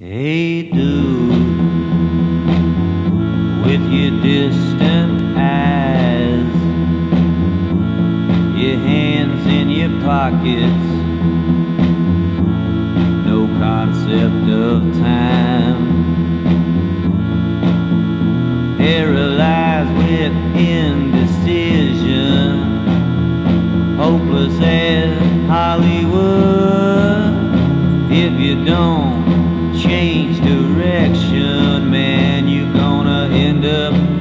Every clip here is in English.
Hey, dude, with your distant eyes, your hands in your pockets, no concept of time, paralyzed with indecision, hopeless as Hollywood. You don't change direction, man, you're gonna end up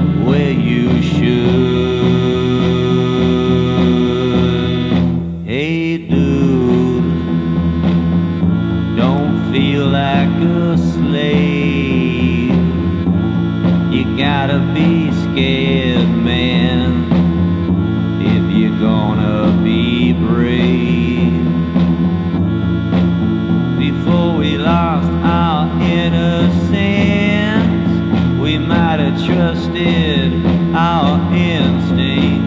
trusted our instincts.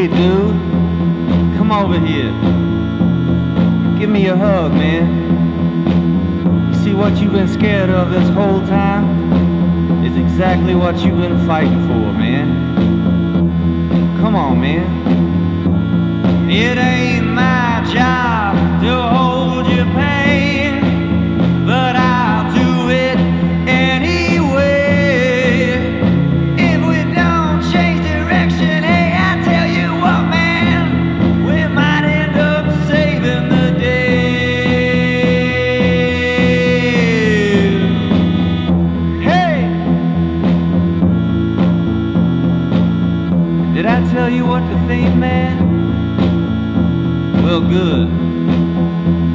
Hey, dude, come over here. Give me a hug, man. You see what you've been scared of this whole time? Is exactly what you've been fighting for, man. Come on, man. It ain't did I tell you what to think, man? Well, good.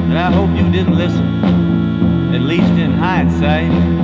But I hope you didn't listen, at least in hindsight.